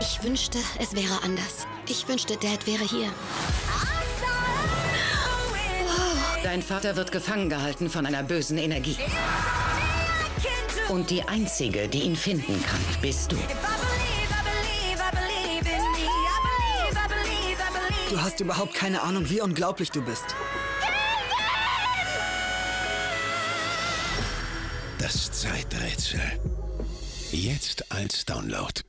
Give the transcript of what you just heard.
Ich wünschte, es wäre anders. Ich wünschte, Dad wäre hier. Dein Vater wird gefangen gehalten von einer bösen Energie. Und die einzige, die ihn finden kann, bist du. Du hast überhaupt keine Ahnung, wie unglaublich du bist. Das Zeiträtsel. Jetzt als Download.